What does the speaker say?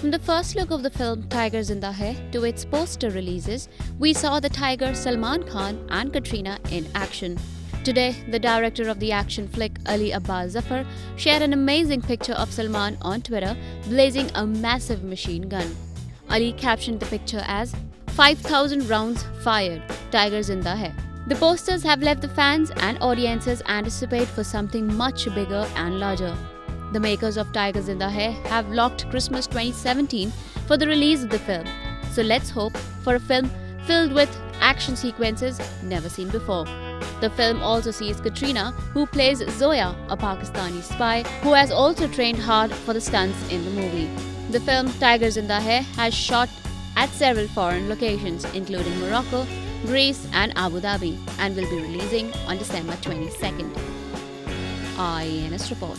From the first look of the film Tiger Zinda Hai to its poster releases, we saw the tiger Salman Khan and Katrina in action. Today, the director of the action flick Ali Abbas Zafar shared an amazing picture of Salman on Twitter blazing a massive machine gun. Ali captioned the picture as 5000 rounds fired, Tiger Zinda Hai. The posters have left the fans and audiences anticipate for something much bigger and larger. The makers of Tiger Zinda Hai have locked Christmas 2017 for the release of the film. So let's hope for a film filled with action sequences never seen before. The film also sees Katrina, who plays Zoya, a Pakistani spy who has also trained hard for the stunts in the movie. The film Tiger Zinda Hai has shot at several foreign locations, including Morocco, Greece, and Abu Dhabi, and will be releasing on December 22nd. IANS Report.